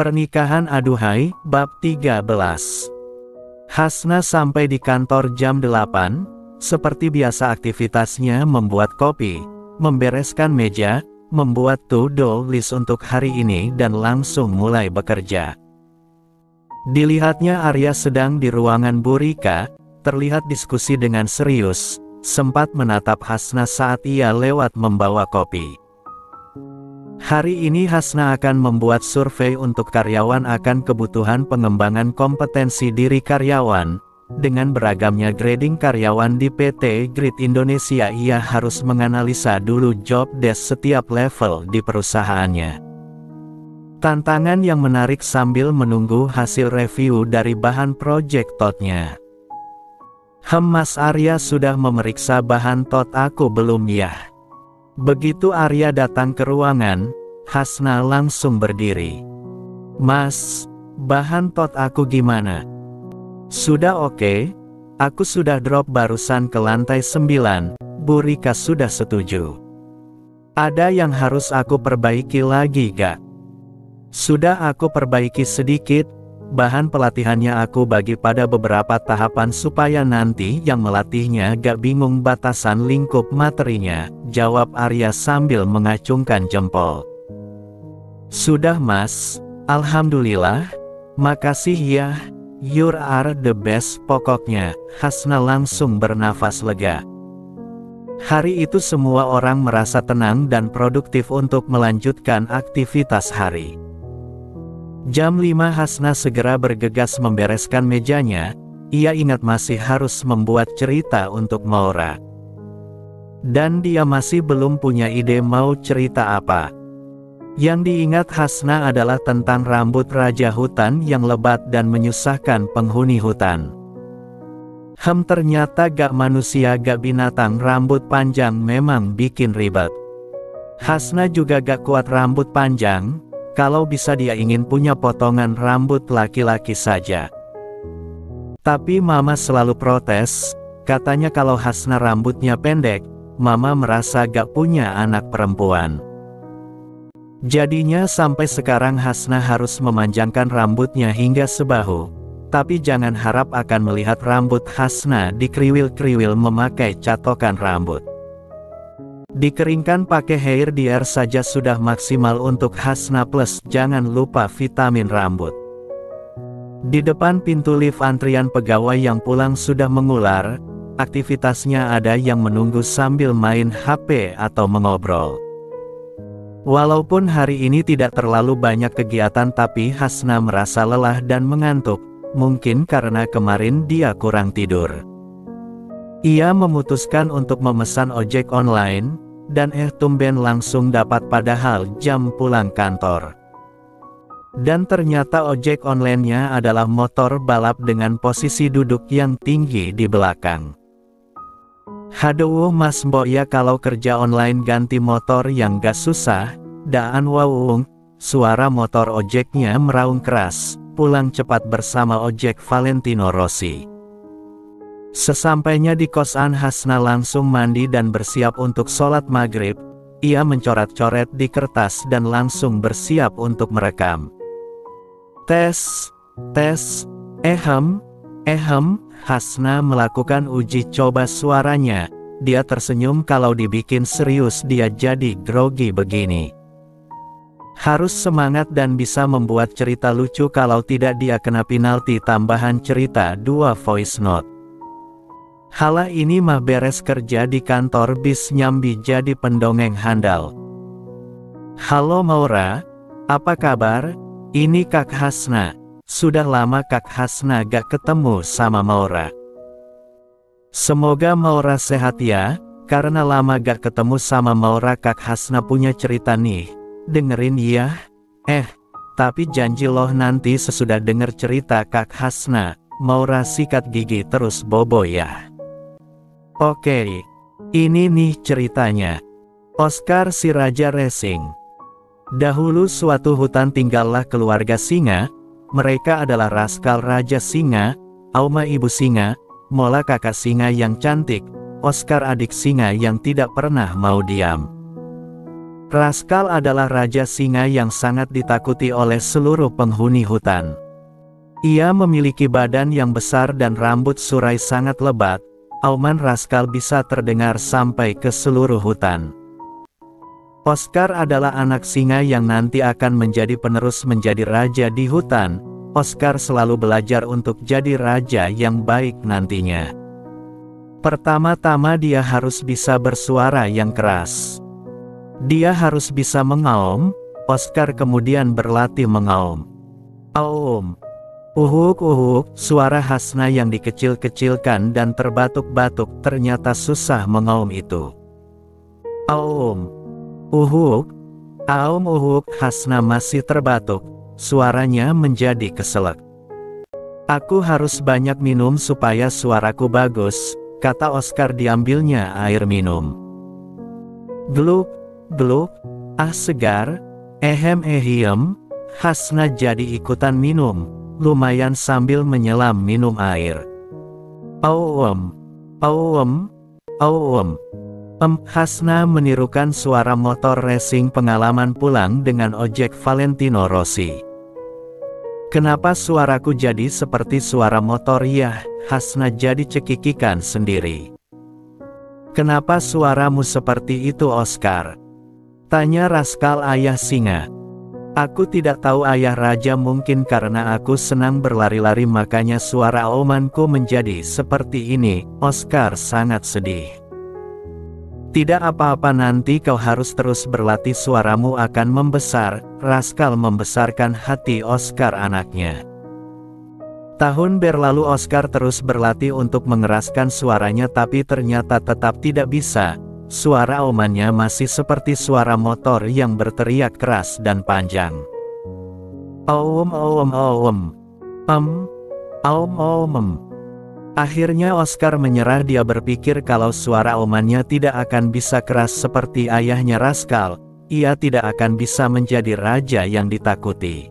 Pernikahan Aduhai, Bab 13 Hasna sampai di kantor jam 8, seperti biasa aktivitasnya membuat kopi, membereskan meja, membuat to-do list untuk hari ini dan langsung mulai bekerja. Dilihatnya Arya sedang di ruangan Burika, terlihat diskusi dengan serius, sempat menatap Hasna saat ia lewat membawa kopi. Hari ini Hasna akan membuat survei untuk karyawan akan kebutuhan pengembangan kompetensi diri karyawan. Dengan beragamnya grading karyawan di PT Grid Indonesia ia harus menganalisa dulu job desk setiap level di perusahaannya. Tantangan yang menarik sambil menunggu hasil review dari bahan project totnya. Hem Mas Arya sudah memeriksa bahan tot aku belum ya? Begitu Arya datang ke ruangan, Hasna langsung berdiri. Mas, bahan tot aku gimana? Sudah oke, okay? aku sudah drop barusan ke lantai 9, Bu Rika sudah setuju. Ada yang harus aku perbaiki lagi gak? Sudah aku perbaiki sedikit, bahan pelatihannya aku bagi pada beberapa tahapan supaya nanti yang melatihnya gak bingung batasan lingkup materinya, jawab Arya sambil mengacungkan jempol. Sudah mas, Alhamdulillah, makasih ya, you are the best pokoknya, Hasna langsung bernafas lega. Hari itu semua orang merasa tenang dan produktif untuk melanjutkan aktivitas hari. Jam 5 Hasna segera bergegas membereskan mejanya, ia ingat masih harus membuat cerita untuk Maura. Dan dia masih belum punya ide mau cerita apa. Yang diingat Hasna adalah tentang rambut raja hutan yang lebat dan menyusahkan penghuni hutan. Hem ternyata gak manusia gak binatang rambut panjang memang bikin ribet. Hasna juga gak kuat rambut panjang, kalau bisa dia ingin punya potongan rambut laki-laki saja. Tapi mama selalu protes, katanya kalau Hasna rambutnya pendek, mama merasa gak punya anak perempuan. Jadinya sampai sekarang Hasna harus memanjangkan rambutnya hingga sebahu. Tapi jangan harap akan melihat rambut Hasna dikriwil-kriwil memakai catokan rambut. Dikeringkan pakai hair dryer saja sudah maksimal untuk Hasna Plus, jangan lupa vitamin rambut. Di depan pintu lift antrian pegawai yang pulang sudah mengular, aktivitasnya ada yang menunggu sambil main HP atau mengobrol. Walaupun hari ini tidak terlalu banyak kegiatan tapi Hasna merasa lelah dan mengantuk, mungkin karena kemarin dia kurang tidur. Ia memutuskan untuk memesan ojek online, dan eh tumben langsung dapat padahal jam pulang kantor. Dan ternyata ojek online-nya adalah motor balap dengan posisi duduk yang tinggi di belakang. Haduh mas mbok ya kalau kerja online ganti motor yang gak susah, daan wawung, suara motor ojeknya meraung keras, pulang cepat bersama ojek Valentino Rossi. Sesampainya di kosan Hasna langsung mandi dan bersiap untuk sholat maghrib, ia mencoret-coret di kertas dan langsung bersiap untuk merekam. Tes, tes, ehem, ehem, Hasna melakukan uji coba suaranya, dia tersenyum kalau dibikin serius dia jadi grogi begini. Harus semangat dan bisa membuat cerita lucu kalau tidak dia kena penalti tambahan cerita dua voice note. Hala ini mah beres kerja di kantor bis nyambi jadi pendongeng handal. Halo Maura, apa kabar? Ini Kak Hasna. Sudah lama Kak Hasna gak ketemu sama Maura. Semoga Maura sehat ya, karena lama gak ketemu sama Maura Kak Hasna punya cerita nih. Dengerin ya. Eh, tapi janji loh nanti sesudah denger cerita Kak Hasna, Maura sikat gigi terus bobo ya. Oke, ini nih ceritanya. Oscar si Raja Racing. Dahulu suatu hutan tinggallah keluarga singa, mereka adalah Raskal Raja Singa, Auma Ibu Singa, Mola kakak singa yang cantik, Oscar adik singa yang tidak pernah mau diam. Raskal adalah raja singa yang sangat ditakuti oleh seluruh penghuni hutan. Ia memiliki badan yang besar dan rambut surai sangat lebat, auman Raskal bisa terdengar sampai ke seluruh hutan. Oscar adalah anak singa yang nanti akan menjadi penerus menjadi raja di hutan. Oscar selalu belajar untuk jadi raja yang baik nantinya. Pertama-tama dia harus bisa bersuara yang keras. Dia harus bisa mengaum, Oscar kemudian berlatih mengaum. Aum. Uhuk-uhuk, suara Hasna yang dikecil-kecilkan dan terbatuk-batuk ternyata susah mengaum itu. Aum. Uhuk. Aum uhuk, Hasna masih terbatuk, suaranya menjadi keselak. Aku harus banyak minum supaya suaraku bagus, kata Oscar diambilnya air minum. Gluk, Gluk, ah segar, ehem ehiem, Hasna jadi ikutan minum, lumayan sambil menyelam minum air. Auwem, auwem, auwem. Em Hasna menirukan suara motor racing pengalaman pulang dengan ojek Valentino Rossi. Kenapa suaraku jadi seperti suara motor ya? Hasna jadi cekikikan sendiri. Kenapa suaramu seperti itu Oscar? Tanya Raskal ayah singa. Aku tidak tahu ayah raja mungkin karena aku senang berlari-lari makanya suara omanku menjadi seperti ini, Oscar sangat sedih. Tidak apa-apa nanti kau harus terus berlatih suaramu akan membesar, Raskal membesarkan hati Oscar anaknya. Tahun berlalu Oscar terus berlatih untuk mengeraskan suaranya tapi ternyata tetap tidak bisa, Suara omannya masih seperti suara motor yang berteriak keras dan panjang. Om om om. Om. Om om. Akhirnya Oscar menyerah dia berpikir kalau suara omannya tidak akan bisa keras seperti ayahnya Raskal, ia tidak akan bisa menjadi raja yang ditakuti.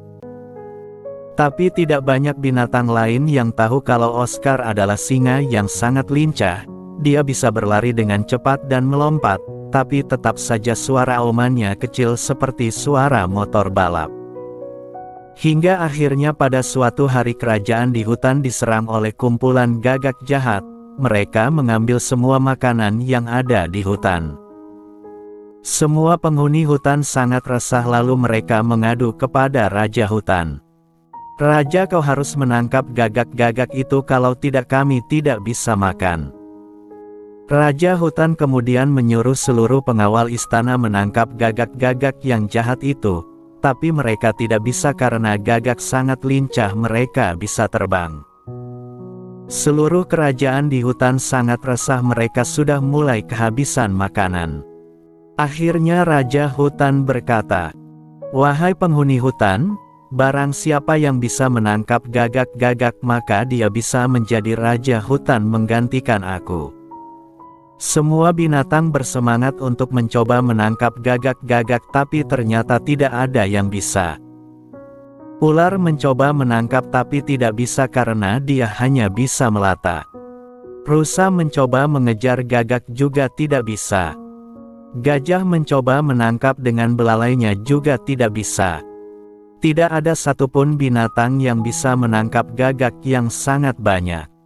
Tapi tidak banyak binatang lain yang tahu kalau Oscar adalah singa yang sangat lincah, dia bisa berlari dengan cepat dan melompat, tapi tetap saja suara omannya kecil seperti suara motor balap. Hingga akhirnya pada suatu hari kerajaan di hutan diserang oleh kumpulan gagak jahat, mereka mengambil semua makanan yang ada di hutan. Semua penghuni hutan sangat resah lalu mereka mengadu kepada Raja Hutan. Raja kau harus menangkap gagak-gagak itu kalau tidak kami tidak bisa makan. Raja hutan kemudian menyuruh seluruh pengawal istana menangkap gagak-gagak yang jahat itu, tapi mereka tidak bisa karena gagak sangat lincah mereka bisa terbang. Seluruh kerajaan di hutan sangat resah mereka sudah mulai kehabisan makanan. Akhirnya Raja Hutan berkata, Wahai penghuni hutan, barang siapa yang bisa menangkap gagak-gagak maka dia bisa menjadi Raja Hutan menggantikan aku. Semua binatang bersemangat untuk mencoba menangkap gagak-gagak tapi ternyata tidak ada yang bisa. Ular mencoba menangkap tapi tidak bisa karena dia hanya bisa melata. Rusa mencoba mengejar gagak juga tidak bisa. Gajah mencoba menangkap dengan belalainya juga tidak bisa. Tidak ada satupun binatang yang bisa menangkap gagak yang sangat banyak.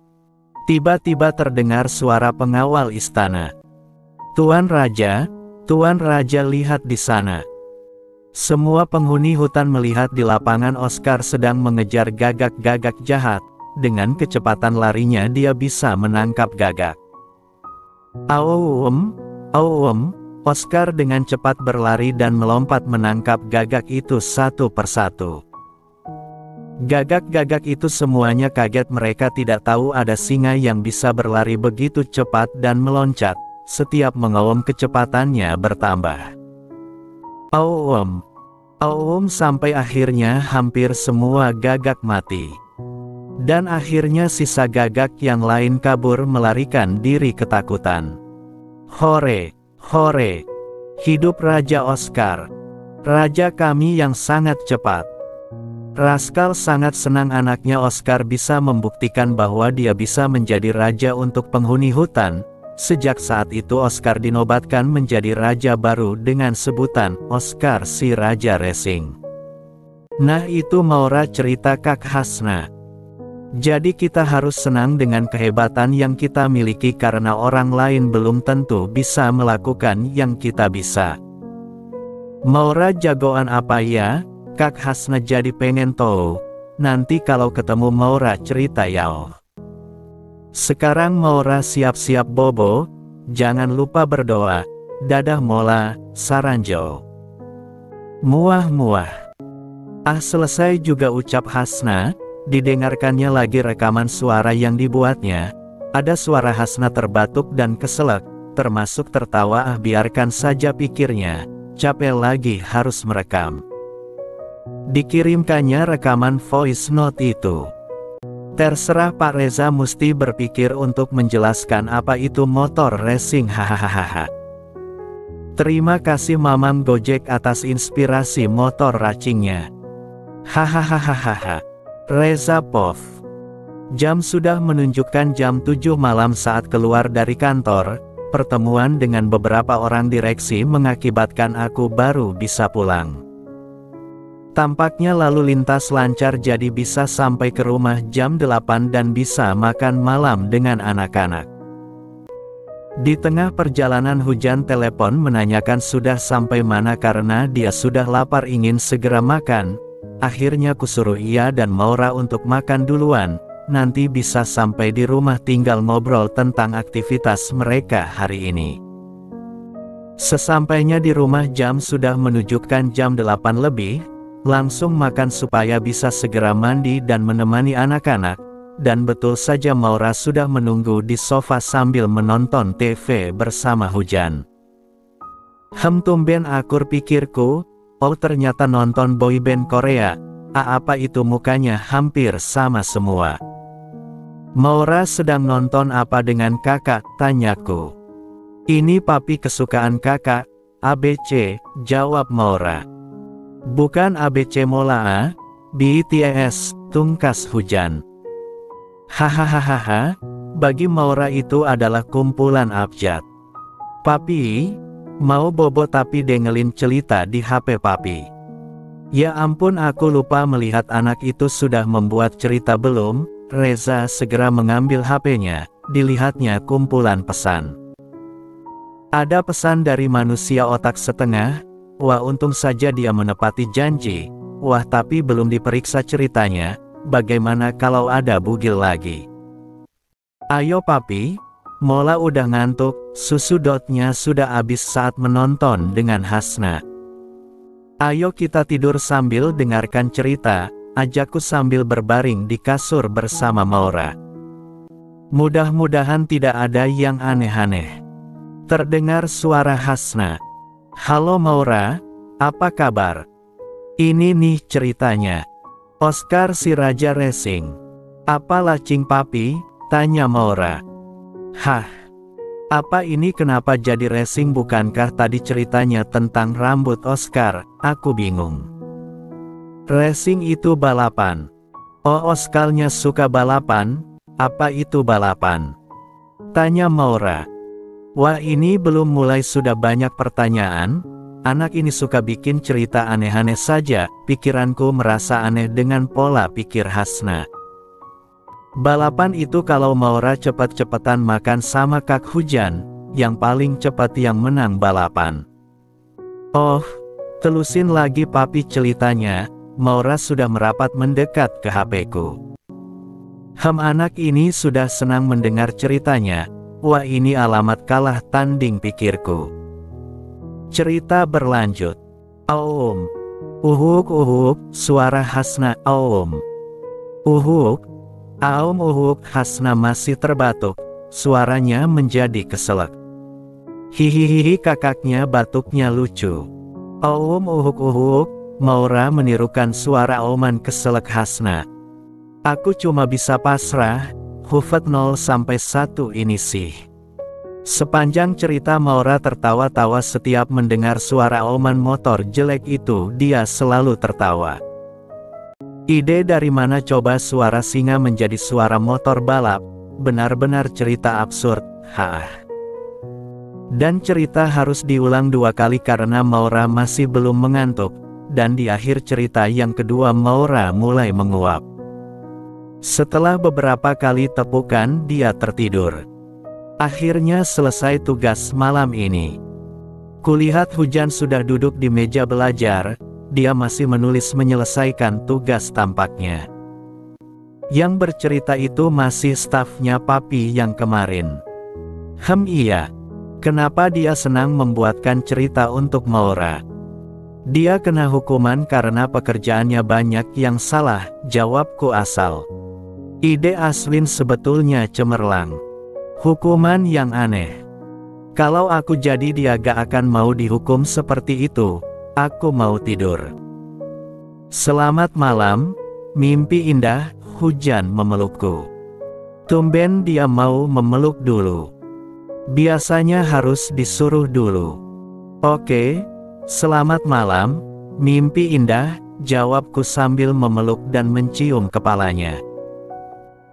Tiba-tiba terdengar suara pengawal istana. Tuan Raja, Tuan Raja lihat di sana. Semua penghuni hutan melihat di lapangan Oscar sedang mengejar gagak-gagak jahat. Dengan kecepatan larinya dia bisa menangkap gagak. Aum, aum, Oscar dengan cepat berlari dan melompat menangkap gagak itu satu persatu. Gagak-gagak itu semuanya kaget mereka tidak tahu ada singa yang bisa berlari begitu cepat dan meloncat, setiap mengawam kecepatannya bertambah. Aum, aum sampai akhirnya hampir semua gagak mati. Dan akhirnya sisa gagak yang lain kabur melarikan diri ketakutan. Hore, hore, hidup Raja Oscar. Raja kami yang sangat cepat. Raskal sangat senang anaknya Oscar bisa membuktikan bahwa dia bisa menjadi raja untuk penghuni hutan, Sejak saat itu Oscar dinobatkan menjadi raja baru dengan sebutan Oscar si Raja Racing. Nah itu Maura cerita Kak Hasna. Jadi kita harus senang dengan kehebatan yang kita miliki karena orang lain belum tentu bisa melakukan yang kita bisa. Maura jagoan apa ya? Kak Hasna jadi pengen tahu. Nanti kalau ketemu Maura cerita ya. Sekarang Maura siap-siap bobo, jangan lupa berdoa. Dadah Mola, Saranjo. Muah-muah. Ah selesai juga ucap Hasna, Didengarkannya lagi rekaman suara yang dibuatnya. Ada suara Hasna terbatuk dan keselak, termasuk tertawa ah biarkan saja pikirnya, capek lagi harus merekam. Dikirimkannya rekaman voice note itu. Terserah Pak Reza mesti berpikir untuk menjelaskan apa itu motor racing hahaha. Terima kasih Mamam Gojek atas inspirasi motor racingnya. Hahaha. Reza Pov. Jam sudah menunjukkan jam 7 malam saat keluar dari kantor, pertemuan dengan beberapa orang direksi mengakibatkan aku baru bisa pulang. Tampaknya lalu lintas lancar jadi bisa sampai ke rumah jam 8 dan bisa makan malam dengan anak-anak. Di tengah perjalanan hujan telepon menanyakan sudah sampai mana karena dia sudah lapar ingin segera makan, Akhirnya kusuruh ia dan Maura untuk makan duluan, nanti bisa sampai di rumah tinggal ngobrol tentang aktivitas mereka hari ini. Sesampainya di rumah jam sudah menunjukkan jam 8 lebih, langsung makan supaya bisa segera mandi dan menemani anak-anak, dan betul saja Maura sudah menunggu di sofa sambil menonton TV bersama hujan. Hem tumben akur pikirku, Oh ternyata nonton boyband Korea, ah apa itu mukanya hampir sama semua. Maura sedang nonton apa dengan kakak, tanyaku. Ini papi kesukaan kakak, ABC, jawab Maura. Bukan ABC Mola A, BTS, tungkas hujan. Hahaha, bagi Maura itu adalah kumpulan abjad. Papi, Mau bobo tapi dengelin cerita di HP papi. Ya ampun aku lupa melihat anak itu sudah membuat cerita belum, Reza segera mengambil HP-nya, dilihatnya kumpulan pesan. Ada pesan dari manusia otak setengah, wah untung saja dia menepati janji, wah tapi belum diperiksa ceritanya, bagaimana kalau ada bugil lagi. Ayo papi, Mola udah ngantuk, susu dotnya sudah habis saat menonton dengan Hasna. Ayo kita tidur sambil dengarkan cerita, ajakku sambil berbaring di kasur bersama Maura. Mudah-mudahan tidak ada yang aneh-aneh. Terdengar suara Hasna. Halo Maura, apa kabar? Ini nih ceritanya. Oscar si Raja Racing. Apa lacing papi? Tanya Maura. Hah? Apa ini kenapa jadi racing bukankah tadi ceritanya tentang rambut Oscar, aku bingung. Racing itu balapan. Oh Oscarnya suka balapan, apa itu balapan? Tanya Maura. Wah ini belum mulai sudah banyak pertanyaan, anak ini suka bikin cerita aneh-aneh saja, pikiranku merasa aneh dengan pola pikir Hasna. Balapan itu kalau Maura cepat-cepatan makan sama kak hujan, yang paling cepat yang menang balapan. Oh, telusin lagi papi ceritanya, Maura sudah merapat mendekat ke HP-ku. Hem anak ini sudah senang mendengar ceritanya, wah ini alamat kalah tanding pikirku. Cerita berlanjut. Aum. Uhuk uhuk, suara Hasna Aum. Uhuk, Aum uhuk Hasna masih terbatuk, suaranya menjadi keselak. Hihihihi kakaknya batuknya lucu. Aum uhuk uhuk, Maura menirukan suara Oman keselak Hasna. Aku cuma bisa pasrah, Hufat 0 sampai 1 ini sih. Sepanjang cerita Maura tertawa-tawa setiap mendengar suara Oman motor jelek itu dia selalu tertawa. Ide dari mana coba suara singa menjadi suara motor balap, benar-benar cerita absurd, hah. Dan cerita harus diulang dua kali karena Maura masih belum mengantuk, dan di akhir cerita yang kedua Maura mulai menguap. Setelah beberapa kali tepukan dia tertidur. Akhirnya selesai tugas malam ini. Kulihat hujan sudah duduk di meja belajar, dia masih menulis menyelesaikan tugas tampaknya. Yang bercerita itu masih stafnya papi yang kemarin. Hem iya. Kenapa dia senang membuatkan cerita untuk Maura? Dia kena hukuman karena pekerjaannya banyak yang salah, jawabku asal. Ide Aswin sebetulnya cemerlang. Hukuman yang aneh. Kalau aku jadi dia gak akan mau dihukum seperti itu, aku mau tidur. Selamat malam, mimpi indah, hujan memelukku. Tumben dia mau memeluk dulu. Biasanya harus disuruh dulu. Oke, selamat malam, mimpi indah, jawabku sambil memeluk dan mencium kepalanya.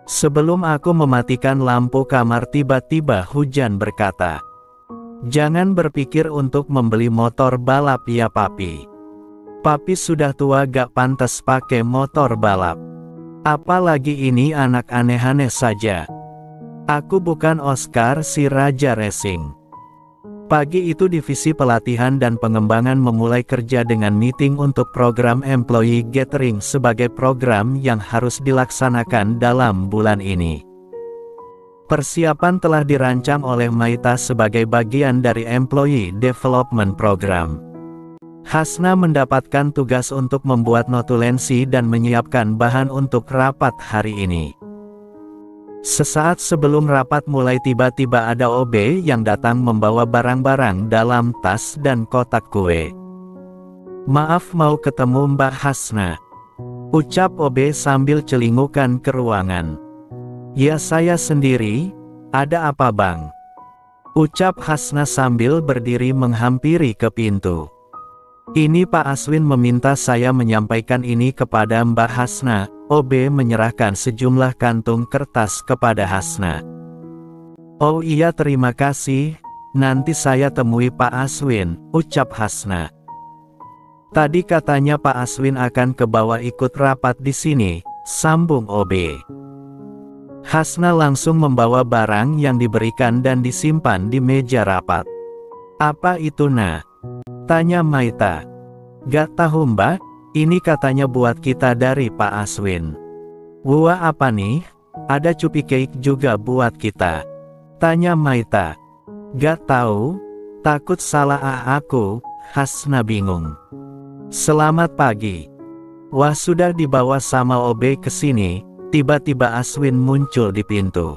Sebelum aku mematikan lampu kamar tiba-tiba hujan berkata, Jangan berpikir untuk membeli motor balap ya papi. Papi sudah tua gak pantas pakai motor balap. Apalagi ini anak aneh-aneh saja. Aku bukan Oscar si Raja Racing. Pagi itu divisi pelatihan dan pengembangan memulai kerja dengan meeting untuk program Employee Gathering sebagai program yang harus dilaksanakan dalam bulan ini. Persiapan telah dirancang oleh Maita sebagai bagian dari Employee Development Program. Hasna mendapatkan tugas untuk membuat notulensi dan menyiapkan bahan untuk rapat hari ini. Sesaat sebelum rapat mulai tiba-tiba ada OB yang datang membawa barang-barang dalam tas dan kotak kue. Maaf mau ketemu Mbak Hasna. Ucap OB sambil celingukan ke ruangan. Ya saya sendiri, ada apa bang? Ucap Hasna sambil berdiri menghampiri ke pintu. Ini Pak Aswin meminta saya menyampaikan ini kepada Mbak Hasna, OB menyerahkan sejumlah kantung kertas kepada Hasna. Oh iya terima kasih, nanti saya temui Pak Aswin, ucap Hasna. Tadi katanya Pak Aswin akan ke bawah ikut rapat di sini, sambung OB. Hasna langsung membawa barang yang diberikan dan disimpan di meja rapat. Apa itu nah? Tanya Maita. Gak tahu mbak, ini katanya buat kita dari Pak Aswin. Wah apa nih? Ada cupi cake juga buat kita. Tanya Maita. Gak tahu, takut salah ah aku, Hasna bingung. Selamat pagi. Wah sudah dibawa sama OB ke sini, tiba-tiba Aswin muncul di pintu.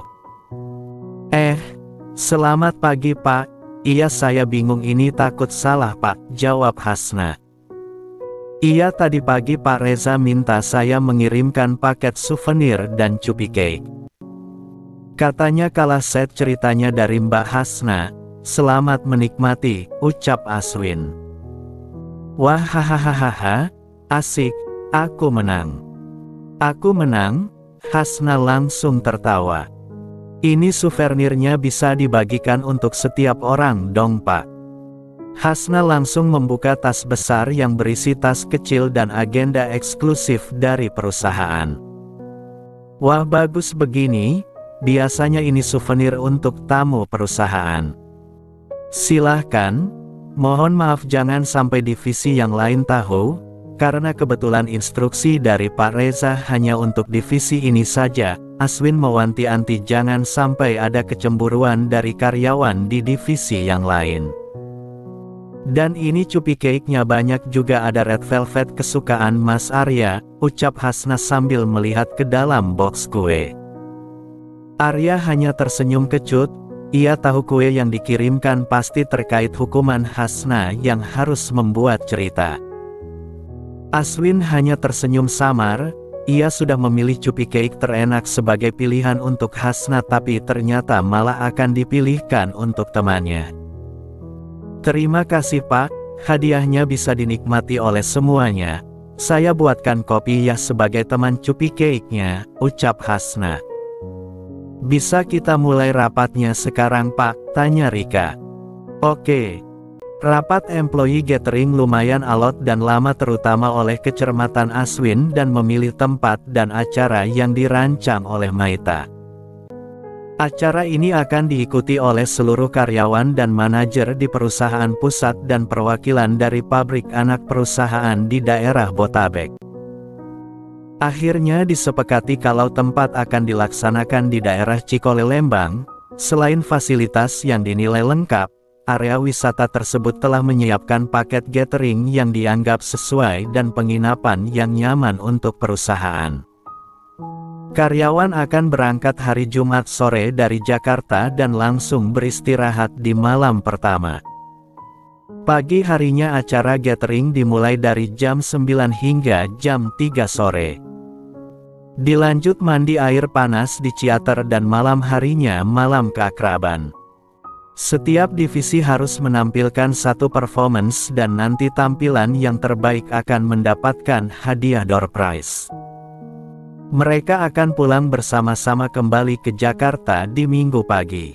Eh, selamat pagi pak, Iya saya bingung ini takut salah pak, jawab Hasna. Iya tadi pagi Pak Reza minta saya mengirimkan paket souvenir dan cupi cake. Katanya kalah set ceritanya dari Mbak Hasna, selamat menikmati, ucap Aswin. Wah hahaha, asik, aku menang. Aku menang, Hasna langsung tertawa. Ini souvenirnya bisa dibagikan untuk setiap orang dong pak. Hasna langsung membuka tas besar yang berisi tas kecil dan agenda eksklusif dari perusahaan. Wah bagus begini, biasanya ini souvenir untuk tamu perusahaan. Silahkan, mohon maaf jangan sampai divisi yang lain tahu, karena kebetulan instruksi dari Pak Reza hanya untuk divisi ini saja, Aswin mewanti-anti jangan sampai ada kecemburuan dari karyawan di divisi yang lain. Dan ini cupi cake-nya banyak juga ada red velvet kesukaan Mas Arya, ucap Hasna sambil melihat ke dalam box kue. Arya hanya tersenyum kecut, ia tahu kue yang dikirimkan pasti terkait hukuman Hasna yang harus membuat cerita. Aswin hanya tersenyum samar, ia sudah memilih cupi cake terenak sebagai pilihan untuk Hasna tapi ternyata malah akan dipilihkan untuk temannya. Terima kasih pak, hadiahnya bisa dinikmati oleh semuanya. Saya buatkan kopi ya sebagai teman cupi cake-nya, ucap Hasna. Bisa kita mulai rapatnya sekarang pak, tanya Rika. Oke. Rapat employee gathering lumayan alot dan lama terutama oleh kecermatan Aswin dan memilih tempat dan acara yang dirancang oleh Maita. Acara ini akan diikuti oleh seluruh karyawan dan manajer di perusahaan pusat dan perwakilan dari pabrik anak perusahaan di daerah Botabek. Akhirnya disepakati kalau tempat akan dilaksanakan di daerah Cikole Lembang, selain fasilitas yang dinilai lengkap, area wisata tersebut telah menyiapkan paket gathering yang dianggap sesuai dan penginapan yang nyaman untuk perusahaan. Karyawan akan berangkat hari Jumat sore dari Jakarta dan langsung beristirahat di malam pertama. Pagi harinya acara gathering dimulai dari jam 9 hingga jam 3 sore. Dilanjut mandi air panas di Ciater dan malam harinya malam keakraban. Setiap divisi harus menampilkan satu performance dan nanti tampilan yang terbaik akan mendapatkan hadiah door prize. Mereka akan pulang bersama-sama kembali ke Jakarta di minggu pagi.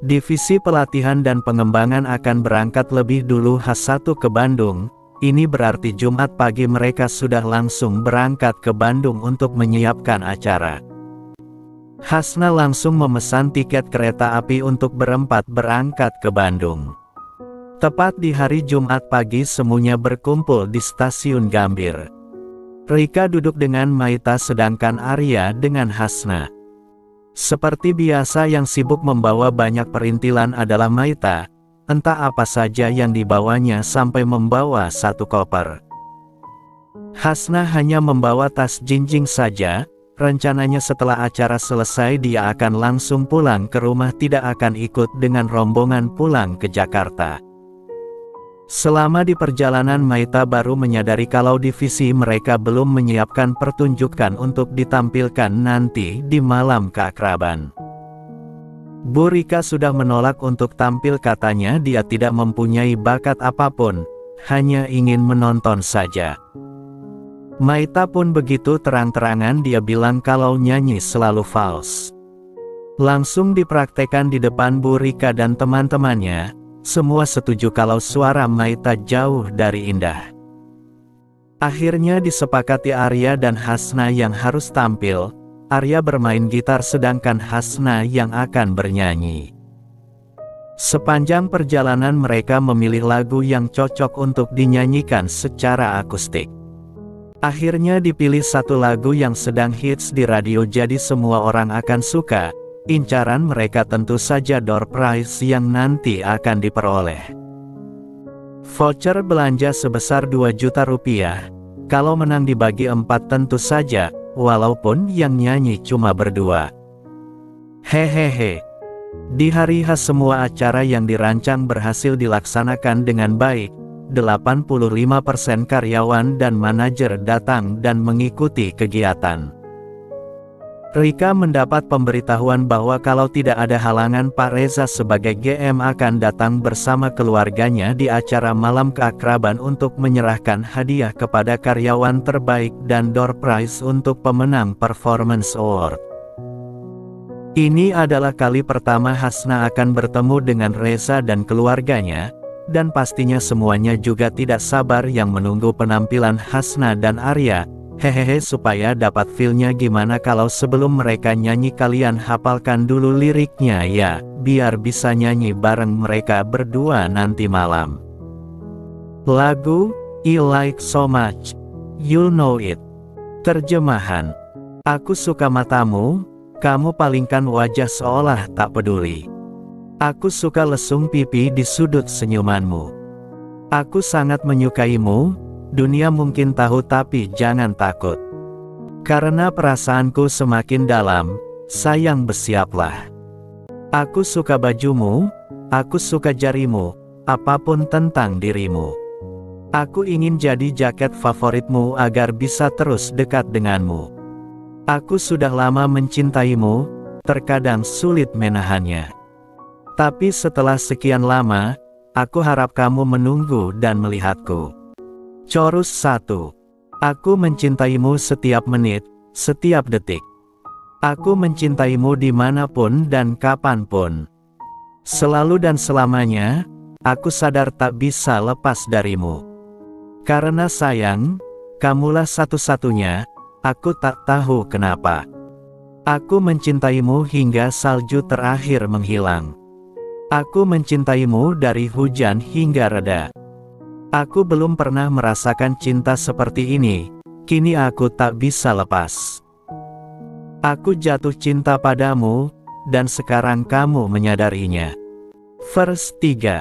Divisi pelatihan dan pengembangan akan berangkat lebih dulu H1 ke Bandung, ini berarti Jumat pagi mereka sudah langsung berangkat ke Bandung untuk menyiapkan acara. Hasna langsung memesan tiket kereta api untuk berempat berangkat ke Bandung. Tepat di hari Jumat pagi semuanya berkumpul di stasiun Gambir. Rika duduk dengan Maita sedangkan Arya dengan Hasna. Seperti biasa yang sibuk membawa banyak perintilan adalah Maita, entah apa saja yang dibawanya sampai membawa satu koper. Hasna hanya membawa tas jinjing saja, rencananya setelah acara selesai dia akan langsung pulang ke rumah tidak akan ikut dengan rombongan pulang ke Jakarta. Selama di perjalanan Maita baru menyadari kalau divisi mereka belum menyiapkan pertunjukan untuk ditampilkan nanti di malam keakraban. Bu Rika sudah menolak untuk tampil katanya dia tidak mempunyai bakat apa pun, hanya ingin menonton saja. Maita pun begitu terang-terangan dia bilang kalau nyanyi selalu fals. Langsung dipraktekan di depan Bu Rika dan teman-temannya, semua setuju kalau suara Maita jauh dari indah. Akhirnya disepakati Arya dan Hasna yang harus tampil, Arya bermain gitar sedangkan Hasna yang akan bernyanyi. Sepanjang perjalanan mereka memilih lagu yang cocok untuk dinyanyikan secara akustik. Akhirnya dipilih satu lagu yang sedang hits di radio jadi semua orang akan suka, Incaran mereka tentu saja door prize yang nanti akan diperoleh. Voucher belanja sebesar 2 juta rupiah. Kalau menang dibagi empat tentu saja, walaupun yang nyanyi cuma berdua. Hehehe. Di hari khas semua acara yang dirancang berhasil dilaksanakan dengan baik. 85% karyawan dan manajer datang dan mengikuti kegiatan. Rika mendapat pemberitahuan bahwa kalau tidak ada halangan Pak Reza sebagai GM akan datang bersama keluarganya di acara malam keakraban untuk menyerahkan hadiah kepada karyawan terbaik dan door prize untuk pemenang Performance Award. Ini adalah kali pertama Hasna akan bertemu dengan Reza dan keluarganya, dan pastinya semuanya juga tidak sabar yang menunggu penampilan Hasna dan Arya, Hehehe supaya dapat feelnya gimana kalau sebelum mereka nyanyi kalian hafalkan dulu liriknya ya, biar bisa nyanyi bareng mereka berdua nanti malam. Lagu, I Like So Much, You Know It. Terjemahan. Aku suka matamu, kamu palingkan wajah seolah tak peduli. Aku suka lesung pipi di sudut senyumanmu. Aku sangat menyukaimu, Dunia mungkin tahu tapi jangan takut. Karena perasaanku semakin dalam, sayang bersiaplah. Aku suka bajumu, aku suka jarimu, apa pun tentang dirimu. Aku ingin jadi jaket favoritmu agar bisa terus dekat denganmu. Aku sudah lama mencintaimu, terkadang sulit menahannya. Tapi setelah sekian lama, aku harap kamu menunggu dan melihatku. Chorus 1. Aku mencintaimu setiap menit, setiap detik. Aku mencintaimu di mana pun dan kapan pun. Selalu dan selamanya, aku sadar tak bisa lepas darimu. Karena sayang, kamulah satu-satunya, aku tak tahu kenapa. Aku mencintaimu hingga salju terakhir menghilang. Aku mencintaimu dari hujan hingga reda. Aku belum pernah merasakan cinta seperti ini, kini aku tak bisa lepas. Aku jatuh cinta padamu, dan sekarang kamu menyadarinya. Verse 3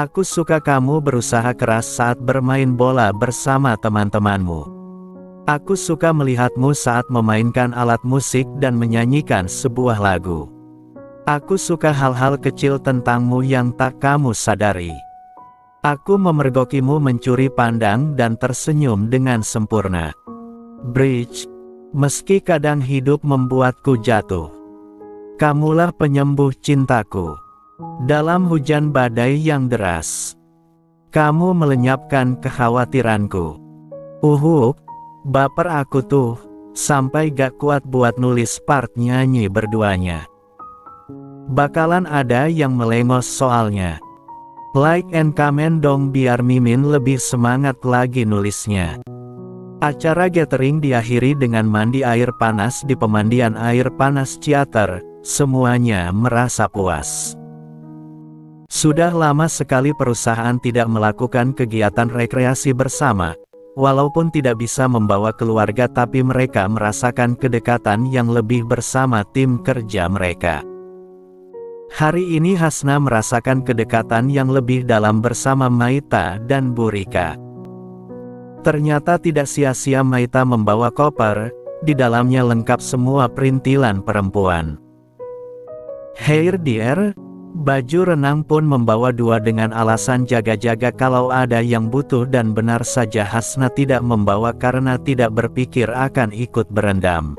Aku suka kamu berusaha keras saat bermain bola bersama teman-temanmu. Aku suka melihatmu saat memainkan alat musik dan menyanyikan sebuah lagu. Aku suka hal-hal kecil tentangmu yang tak kamu sadari. Aku memergokimu mencuri pandang dan tersenyum dengan sempurna. Bridge, meski kadang hidup membuatku jatuh. Kamulah penyembuh cintaku. Dalam hujan badai yang deras, kamu melenyapkan kekhawatiranku. Uhuk, baper aku tuh, sampai gak kuat buat nulis part nyanyi berduanya. Bakalan ada yang melengos soalnya. Like and comment dong biar Mimin lebih semangat lagi nulisnya. Acara gathering diakhiri dengan mandi air panas di pemandian air panas Ciater, semuanya merasa puas. Sudah lama sekali perusahaan tidak melakukan kegiatan rekreasi bersama, walaupun tidak bisa membawa keluarga tapi mereka merasakan kedekatan yang lebih bersama tim kerja mereka. Hari ini Hasna merasakan kedekatan yang lebih dalam bersama Maita dan Burika. Ternyata tidak sia-sia Maita membawa koper, di dalamnya lengkap semua perintilan perempuan. Hair dear, baju renang pun membawa dua dengan alasan jaga-jaga kalau ada yang butuh dan benar saja Hasna tidak membawa karena tidak berpikir akan ikut berendam.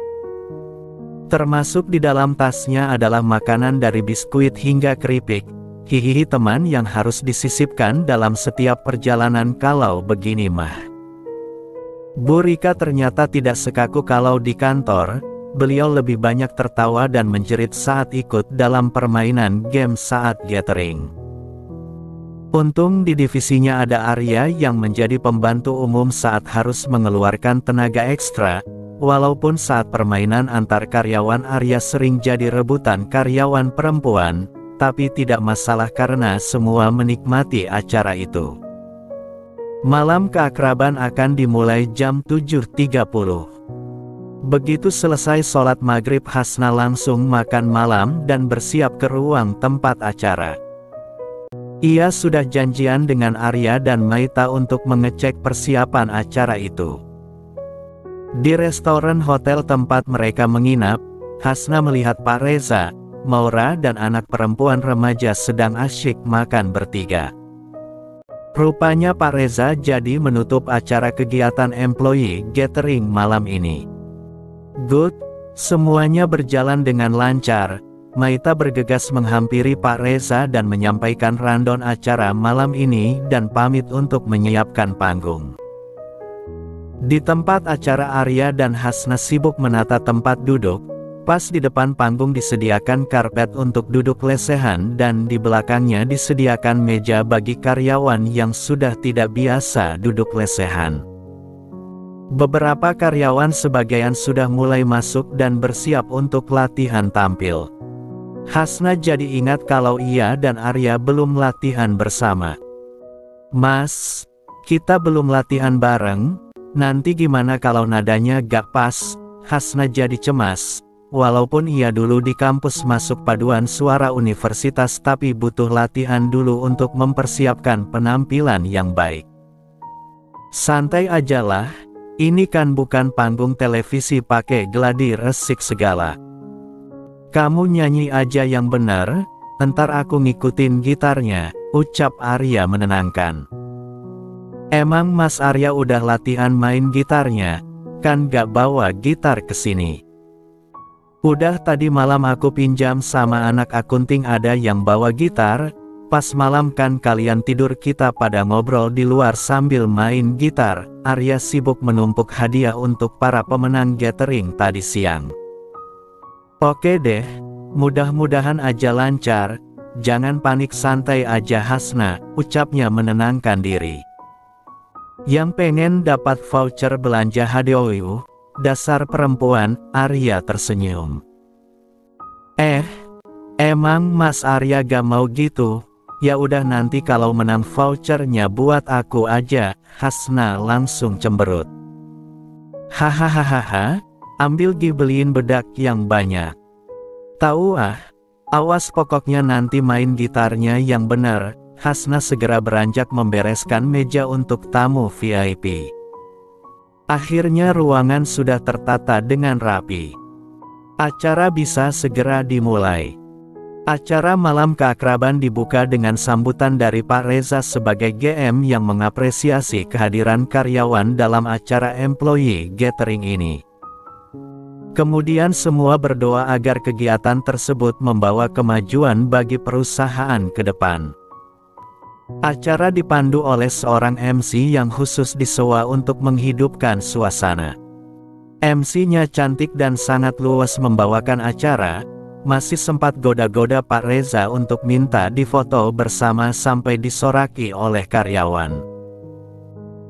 Termasuk di dalam tasnya adalah makanan dari biskuit hingga keripik. Hihihi teman yang harus disisipkan dalam setiap perjalanan kalau begini mah. Bu Rika ternyata tidak sekaku kalau di kantor, beliau lebih banyak tertawa dan menjerit saat ikut dalam permainan game saat gathering. Untung di divisinya ada Arya yang menjadi pembantu umum saat harus mengeluarkan tenaga ekstra, Walaupun saat permainan antar karyawan Arya sering jadi rebutan karyawan perempuan, tapi tidak masalah karena semua menikmati acara itu. Malam keakraban akan dimulai jam 7.30. Begitu selesai sholat maghrib Hasna langsung makan malam dan bersiap ke ruang tempat acara. Ia sudah janjian dengan Arya dan Maita untuk mengecek persiapan acara itu. Di restoran hotel tempat mereka menginap, Hasna melihat Pak Reza, Maura dan anak perempuan remaja sedang asyik makan bertiga. Rupanya Pak Reza jadi menutup acara kegiatan employee gathering malam ini. Good, semuanya berjalan dengan lancar, Maita bergegas menghampiri Pak Reza dan menyampaikan randon acara malam ini dan pamit untuk menyiapkan panggung. Di tempat acara Arya dan Hasna sibuk menata tempat duduk, pas di depan panggung disediakan karpet untuk duduk lesehan dan di belakangnya disediakan meja bagi karyawan yang sudah tidak biasa duduk lesehan. Beberapa karyawan sebagian sudah mulai masuk dan bersiap untuk latihan tampil. Hasna jadi ingat kalau ia dan Arya belum latihan bersama. Mas, kita belum latihan bareng, Nanti gimana kalau nadanya gak pas, Hasna jadi cemas. Walaupun ia dulu di kampus masuk paduan suara universitas tapi butuh latihan dulu untuk mempersiapkan penampilan yang baik. Santai ajalah, ini kan bukan panggung televisi pakai geladi resik segala. Kamu nyanyi aja yang benar, entar aku ngikutin gitarnya, ucap Arya menenangkan. Emang Mas Arya udah latihan main gitarnya? Kan gak bawa gitar ke sini. Udah tadi malam aku pinjam sama anak akunting ada yang bawa gitar, pas malam kan kalian tidur kita pada ngobrol di luar sambil main gitar, Arya sibuk menumpuk hadiah untuk para pemenang gathering tadi siang. Oke deh, mudah-mudahan aja lancar, jangan panik santai aja Hasna, ucapnya menenangkan diri. Yang pengen dapat voucher belanja HDOU, dasar perempuan, Arya tersenyum. Eh, emang Mas Arya gak mau gitu? Ya udah nanti kalau menang vouchernya buat aku aja, Hasna langsung cemberut. Hahaha, ambil gibelin bedak yang banyak. Tahu ah, awas pokoknya nanti main gitarnya yang bener, Hasna segera beranjak membereskan meja untuk tamu VIP. Akhirnya ruangan sudah tertata dengan rapi. Acara bisa segera dimulai. Acara malam keakraban dibuka dengan sambutan dari Pak Reza sebagai GM yang mengapresiasi kehadiran karyawan dalam acara employee gathering ini. Kemudian semua berdoa agar kegiatan tersebut membawa kemajuan bagi perusahaan ke depan. Acara dipandu oleh seorang MC yang khusus disewa untuk menghidupkan suasana. MC-nya cantik dan sangat luas membawakan acara, masih sempat goda-goda Pak Reza untuk minta difoto bersama sampai disoraki oleh karyawan.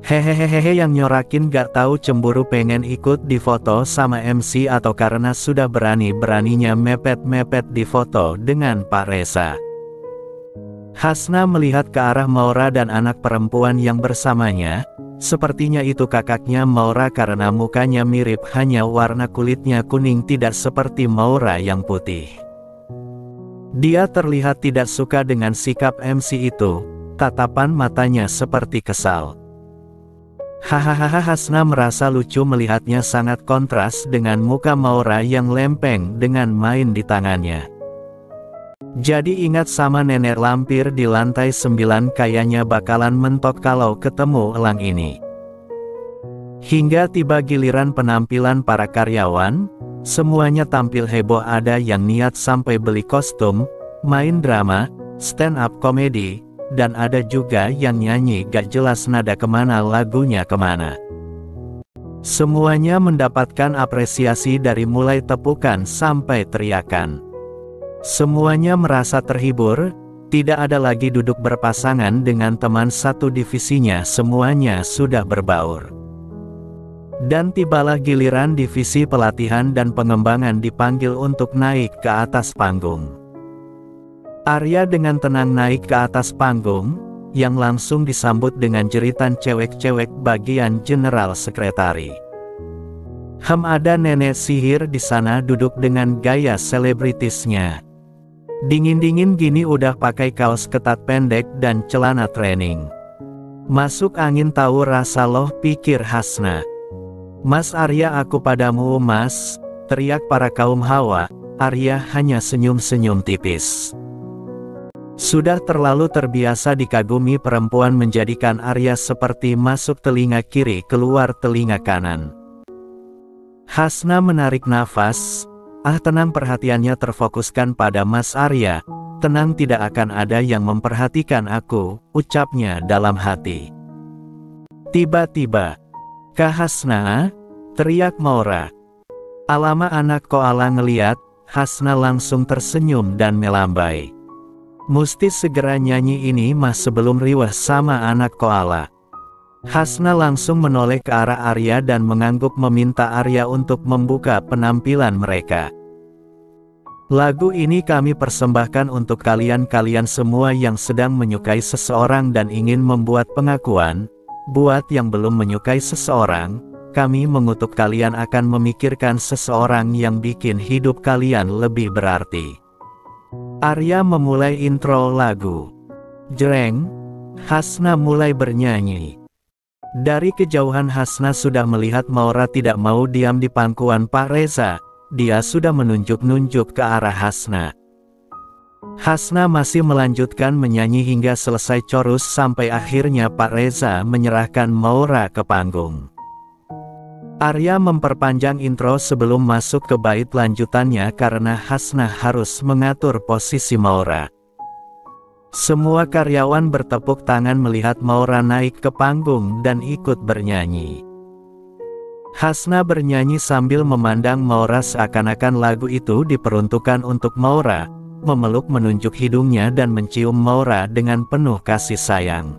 Hehehehe yang nyorakin gak tahu cemburu pengen ikut difoto sama MC atau karena sudah berani-beraninya mepet-mepet difoto dengan Pak Reza. Hasna melihat ke arah Maura dan anak perempuan yang bersamanya, Sepertinya itu kakaknya Maura karena mukanya mirip hanya warna kulitnya kuning tidak seperti Maura yang putih. Dia terlihat tidak suka dengan sikap MC itu, tatapan matanya seperti kesal. Hahaha Hasna merasa lucu melihatnya sangat kontras dengan muka Maura yang lempeng dengan main di tangannya. Jadi ingat sama nenek lampir di lantai sembilan kayaknya bakalan mentok kalau ketemu elang ini. Hingga tiba giliran penampilan para karyawan, semuanya tampil heboh ada yang niat sampai beli kostum, main drama, stand up komedi, dan ada juga yang nyanyi gak jelas nada ke mana lagunya ke mana. Semuanya mendapatkan apresiasi dari mulai tepukan sampai teriakan. Semuanya merasa terhibur, tidak ada lagi duduk berpasangan dengan teman satu divisinya semuanya sudah berbaur. Dan tibalah giliran divisi pelatihan dan pengembangan dipanggil untuk naik ke atas panggung. Arya dengan tenang naik ke atas panggung, yang langsung disambut dengan jeritan cewek-cewek bagian general sekretari. Hem ada nenek sihir di sana duduk dengan gaya selebritisnya. Dingin-dingin gini udah pakai kaos ketat pendek dan celana training. Masuk angin tahu rasa loh pikir Hasna. Mas Arya aku padamu mas, teriak para kaum hawa, Arya hanya senyum-senyum tipis. Sudah terlalu terbiasa dikagumi perempuan menjadikan Arya seperti masuk telinga kiri keluar telinga kanan. Hasna menarik nafas, Ah tenang perhatiannya terfokuskan pada Mas Arya, tenang tidak akan ada yang memperhatikan aku, ucapnya dalam hati. Tiba-tiba, Kak Hasna, teriak Maura. Alama anak koala ngeliat, Hasna langsung tersenyum dan melambai. Musti segera nyanyi ini mas sebelum riwah sama anak koala. Hasna langsung menoleh ke arah Arya dan mengangguk meminta Arya untuk membuka penampilan mereka. Lagu ini kami persembahkan untuk kalian-kalian semua yang sedang menyukai seseorang dan ingin membuat pengakuan. Buat yang belum menyukai seseorang, kami mengutuk kalian akan memikirkan seseorang yang bikin hidup kalian lebih berarti. Arya memulai intro lagu. Jreng, Hasna mulai bernyanyi. Dari kejauhan Hasna sudah melihat Maura tidak mau diam di pangkuan Pak Reza, dia sudah menunjuk-nunjuk ke arah Hasna. Hasna masih melanjutkan menyanyi hingga selesai chorus sampai akhirnya Pak Reza menyerahkan Maura ke panggung. Arya memperpanjang intro sebelum masuk ke bait lanjutannya karena Hasna harus mengatur posisi Maura. Semua karyawan bertepuk tangan melihat Maura naik ke panggung dan ikut bernyanyi. Hasna bernyanyi sambil memandang Maura seakan-akan lagu itu diperuntukkan untuk Maura, memeluk menunjuk hidungnya dan mencium Maura dengan penuh kasih sayang.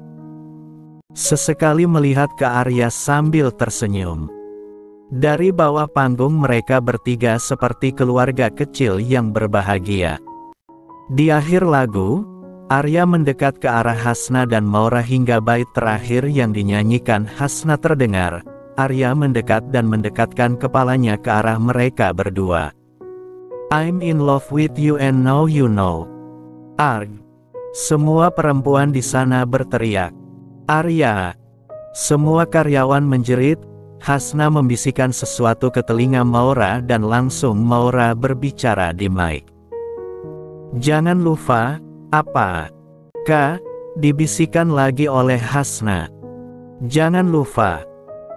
Sesekali melihat ke Arya sambil tersenyum. Dari bawah panggung mereka bertiga seperti keluarga kecil yang berbahagia. Di akhir lagu, Arya mendekat ke arah Hasna dan Maura hingga bait terakhir yang dinyanyikan Hasna terdengar. Arya mendekat dan mendekatkan kepalanya ke arah mereka berdua. I'm in love with you and now you know. Arg. Semua perempuan di sana berteriak. Arya. Semua karyawan menjerit, Hasna membisikkan sesuatu ke telinga Maura dan langsung Maura berbicara di mic. Jangan lupa, apa? K, dibisikkan lagi oleh Hasna. Jangan lupa,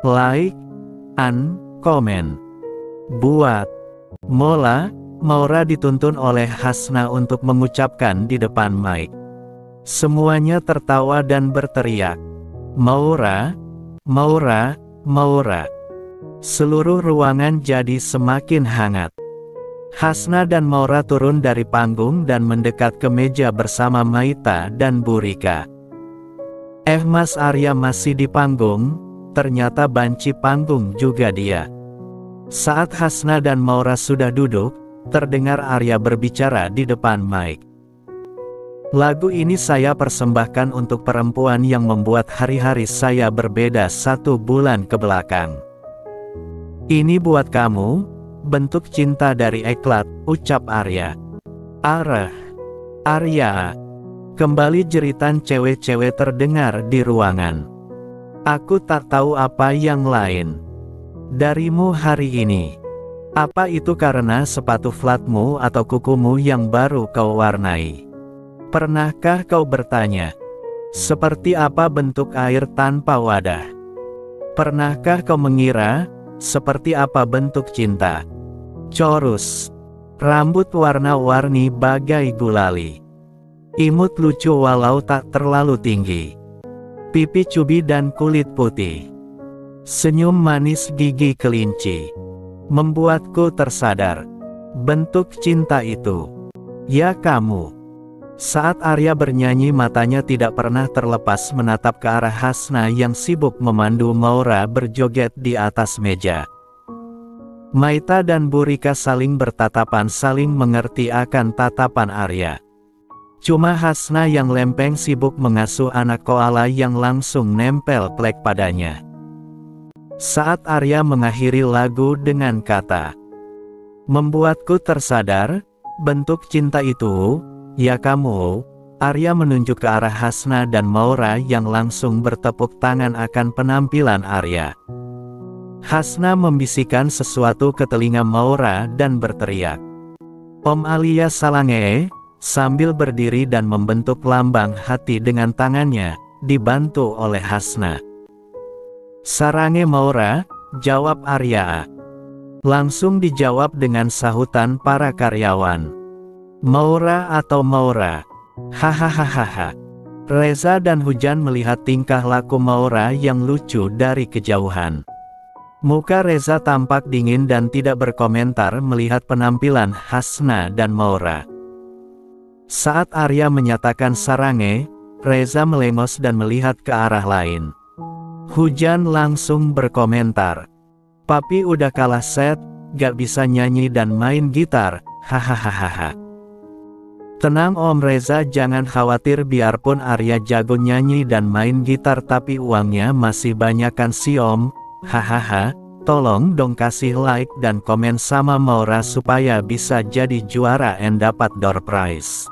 like, and comment. Buat. Mola, Maura dituntun oleh Hasna untuk mengucapkan di depan mic. Semuanya tertawa dan berteriak. Maura, Maura, Maura. Seluruh ruangan jadi semakin hangat. Hasna dan Maura turun dari panggung dan mendekat ke meja bersama Maita dan Burika. Eh Mas Arya masih di panggung, ternyata banci panggung juga dia. Saat Hasna dan Maura sudah duduk, terdengar Arya berbicara di depan mic. Lagu ini saya persembahkan untuk perempuan yang membuat hari-hari saya berbeda satu bulan ke belakang. Ini buat kamu, bentuk cinta dari Eklat, ucap Arya. Arah. Arya. Kembali jeritan cewek-cewek terdengar di ruangan. Aku tak tahu apa yang lain. Darimu hari ini. Apa itu karena sepatu flatmu atau kukumu yang baru kau warnai? Pernahkah kau bertanya, seperti apa bentuk air tanpa wadah? Pernahkah kau mengira, seperti apa bentuk cinta? Chorus. Rambut warna-warni bagai gulali. Imut lucu walau tak terlalu tinggi. Pipi cubi dan kulit putih. Senyum manis gigi kelinci. Membuatku tersadar. Bentuk cinta itu. Ya kamu. Saat Arya bernyanyi matanya tidak pernah terlepas menatap ke arah Hasna yang sibuk memandu Maura berjoget di atas meja. Maita dan Burika saling bertatapan saling mengerti akan tatapan Arya. Cuma Hasna yang lempeng sibuk mengasuh anak koala yang langsung nempel plek padanya. Saat Arya mengakhiri lagu dengan kata, Membuatku tersadar, bentuk cinta itu, Ya kamu, Arya menunjuk ke arah Hasna dan Maura yang langsung bertepuk tangan akan penampilan Arya. Hasna membisikkan sesuatu ke telinga Maura dan berteriak. Om Alia Salange, sambil berdiri dan membentuk lambang hati dengan tangannya, dibantu oleh Hasna. Sarange Maura, jawab Arya. Langsung dijawab dengan sahutan para karyawan. Maura atau Maura. Hahaha. Reza dan Hujan melihat tingkah laku Maura yang lucu dari kejauhan. Muka Reza tampak dingin dan tidak berkomentar melihat penampilan Hasna dan Maura. Saat Arya menyatakan sarange, Reza melengos dan melihat ke arah lain. Hujan langsung berkomentar. Papi udah kalah set, gak bisa nyanyi dan main gitar, hahaha. Tenang Om Reza jangan khawatir biarpun Arya jago nyanyi dan main gitar tapi uangnya masih banyak kan si Om, hahaha, tolong dong kasih like dan komen sama Maura supaya bisa jadi juara and dapat door prize.